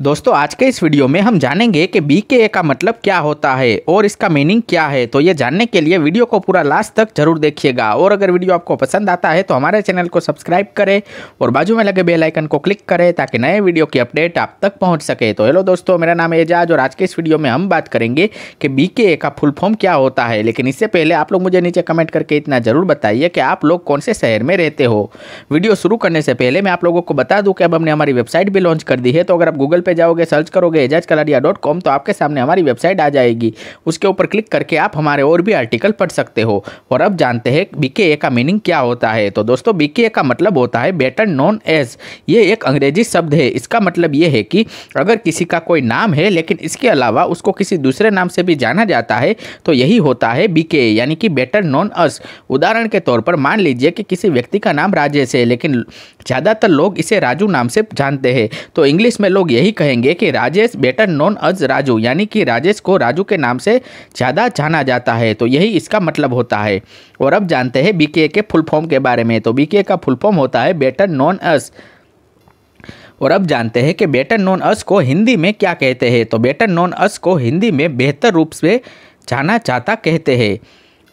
दोस्तों, आज के इस वीडियो में हम जानेंगे कि बी के ए का मतलब क्या होता है और इसका मीनिंग क्या है। तो ये जानने के लिए वीडियो को पूरा लास्ट तक ज़रूर देखिएगा। और अगर वीडियो आपको पसंद आता है तो हमारे चैनल को सब्सक्राइब करें और बाजू में लगे बेल आइकन को क्लिक करें ताकि नए वीडियो की अपडेट आप तक पहुँच सके। तो हेलो दोस्तों, मेरा नाम एजाज और आज के इस वीडियो में हम बात करेंगे कि बी के ए का फुल फॉर्म क्या होता है। लेकिन इससे पहले आप लोग मुझे नीचे कमेंट करके इतना ज़रूर बताइए कि आप लोग कौन से शहर में रहते हो। वीडियो शुरू करने से पहले मैं आप लोगों को बता दूँ कि अब हमने हमारी वेबसाइट भी लॉन्च कर दी है। तो अगर आप गूगल पर जाओगे सर्च करोगे एजाज कलाडिया डॉट कॉम तो आपके सामने हमारी वेबसाइट आ जाएगी। उसके ऊपर क्लिक करके आप हमारे और भी आर्टिकल पढ़ सकते हो। और अब जानते हैं बीके का मीनिंग क्या होता है। तो दोस्तों बीके का मतलब होता है बेटर नॉन एज ये एक अंग्रेज़ी शब्द है। इसका मतलब ये है कि अगर किसी का कोई नाम है, लेकिन इसके अलावा उसको किसी दूसरे नाम से भी जाना जाता है तो यही होता है बीके यानी कि बेटर नॉन अस उदाहरण के तौर पर मान लीजिए कि किसी व्यक्ति का नाम राजेश है, लेकिन ज़्यादातर लोग इसे राजू नाम से जानते हैं। तो इंग्लिश में लोग यही कहेंगे कि Rajesh better known as Raju, यानी कि राजेश को राजू के नाम से ज़्यादा जाना जाता है तो यही इसका मतलब होता है। और अब जानते हैं बीके के फुल फॉर्म के बारे में तो बीके का फुल फॉर्म होता है बेटर नॉन अस और अब जानते हैं कि बेटर नॉन अस को हिंदी में क्या कहते हैं तो बेटर नॉन अस को हिंदी में बेहतर रूप से जाना चाहता कहते हैं।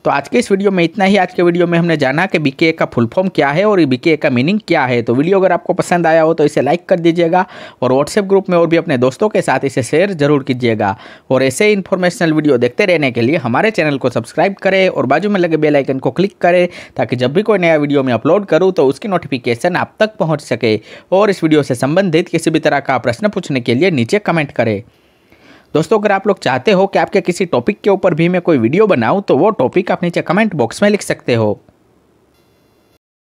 तो आज के इस वीडियो में इतना ही। आज के वीडियो में हमने जाना कि बीके का फुल फॉर्म क्या है और बीके का मीनिंग क्या है। तो वीडियो अगर आपको पसंद आया हो तो इसे लाइक कर दीजिएगा और व्हाट्सएप ग्रुप में और भी अपने दोस्तों के साथ इसे शेयर ज़रूर कीजिएगा। और ऐसे इन्फॉर्मेशनल वीडियो देखते रहने के लिए हमारे चैनल को सब्सक्राइब करें और बाजू में लगे बेलाइकन को क्लिक करें ताकि जब भी कोई नया वीडियो में अपलोड करूँ तो उसकी नोटिफिकेशन आप तक पहुँच सके। और इस वीडियो से संबंधित किसी भी तरह का प्रश्न पूछने के लिए नीचे कमेंट करें। दोस्तों, अगर आप लोग चाहते हो कि आपके किसी टॉपिक के ऊपर भी मैं कोई वीडियो बनाऊँ तो वो टॉपिक आप नीचे कमेंट बॉक्स में लिख सकते हो।